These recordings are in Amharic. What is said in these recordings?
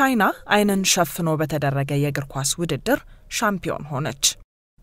ቻይና ዓይንን ሸፍኖ በተደረገ የእግር ኳስ ውድድር ሻምፒዮን ሆነች።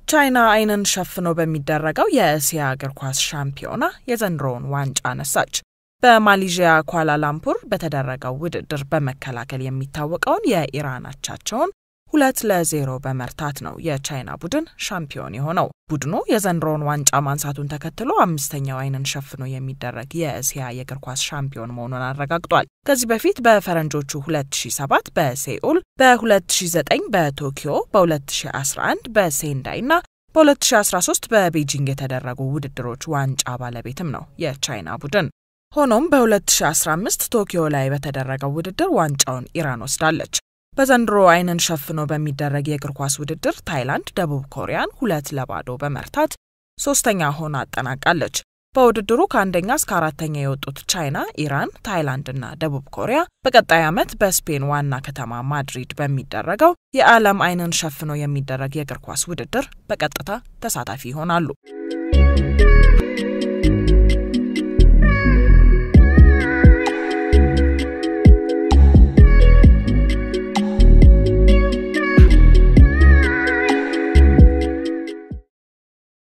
ቻይና ዓይንን ሸፍኖ በሚደረገው የእስያ እግር ኳስ ሻምፒዮና የዘንድሮውን ዋንጫ አነሳች። በማሌዥያ ኳላላምፑር በተደረገው ውድድር በመከላከል የሚታወቀውን የኢራን አቻቸውን ሁለት ለዜሮ በመርታት ነው የቻይና ቡድን ሻምፒዮን የሆነው። ቡድኑ የዘንድሮውን ዋንጫ ማንሳቱን ተከትሎ አምስተኛው ዓይንን ሸፍኖ የሚደረግ የእስያ የእግር ኳስ ሻምፒዮን መሆኑን አረጋግጧል። ከዚህ በፊት በፈረንጆቹ 2007 በሴኡል፣ በ2009 በቶኪዮ፣ በ2011 በሴንዳይ እና በ2013 በቤጂንግ የተደረጉ ውድድሮች ዋንጫ ባለቤትም ነው የቻይና ቡድን። ሆኖም በ2015 ቶኪዮ ላይ በተደረገው ውድድር ዋንጫውን ኢራን ወስዳለች። በዘንድሮ ዓይንን ሸፍኖ በሚደረግ የእግር ኳስ ውድድር ታይላንድ ደቡብ ኮሪያን ሁለት ለባዶ በመርታት ሶስተኛ ሆና አጠናቃለች። በውድድሩ ከአንደኛ እስከ አራተኛ የወጡት ቻይና፣ ኢራን፣ ታይላንድ እና ደቡብ ኮሪያ በቀጣይ ዓመት በስፔን ዋና ከተማ ማድሪድ በሚደረገው የዓለም ዓይንን ሸፍኖ የሚደረግ የእግር ኳስ ውድድር በቀጥታ ተሳታፊ ይሆናሉ።